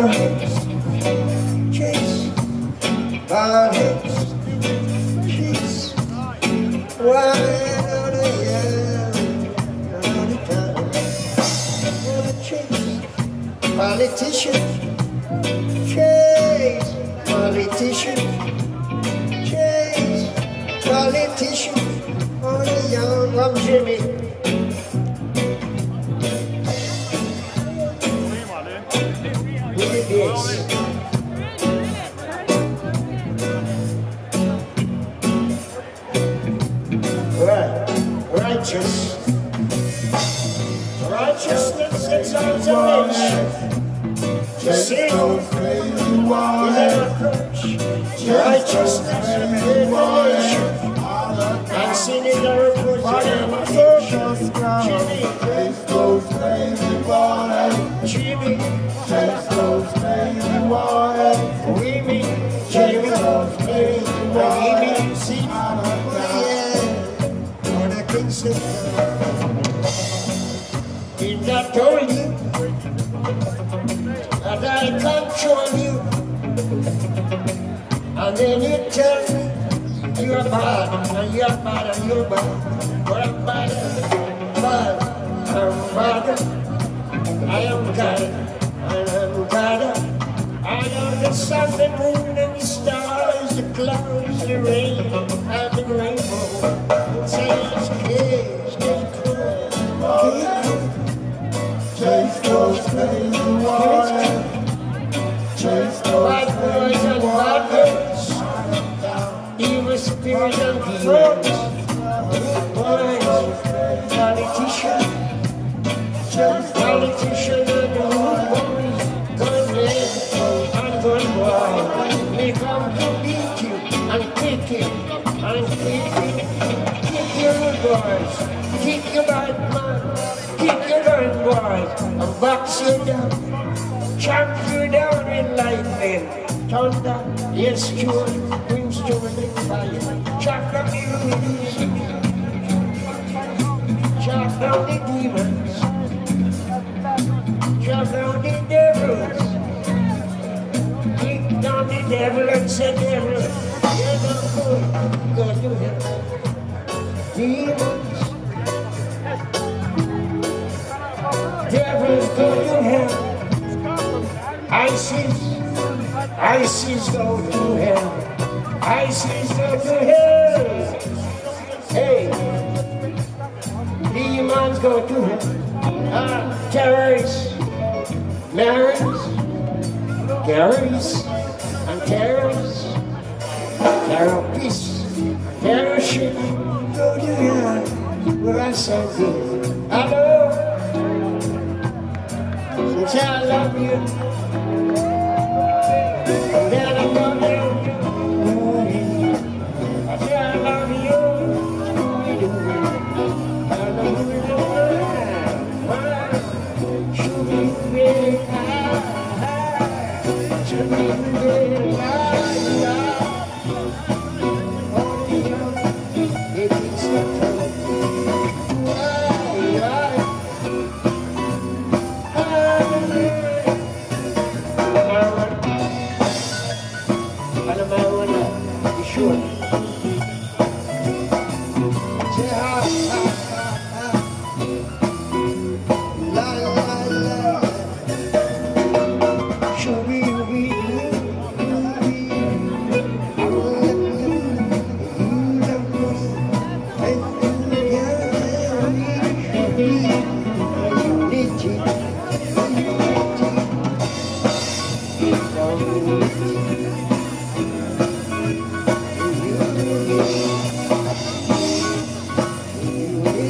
the. Wanna politician, chase, politician, chase, politician, young, I'm Jimmy. Righteous. Righteousness exaltation. To sing in our approach. Righteousness revelation. And sin is our approach. Did I told you I control you? And then you tell me you're bad, and you're bad, and you're bad. But I'm bad, bad, I'm bad. I am God, and I'm God. I am the sun, the moon, and the stars, the clouds, the rain, and the rainbow. Box you you you. Down, chop you down in lightning, thunder, yes, sure, brimstone and fire, chop down enemies, chop down hell. Demons, go to hell. ISIS, ISIS go to hell. ISIS go to hell. Hey, demons go to hell. Uh, terrorists, Marys, terrorists, and terrorists, terrorists, hell. Where I. Hello. Say I love you. Then I love you. I love you. I love you.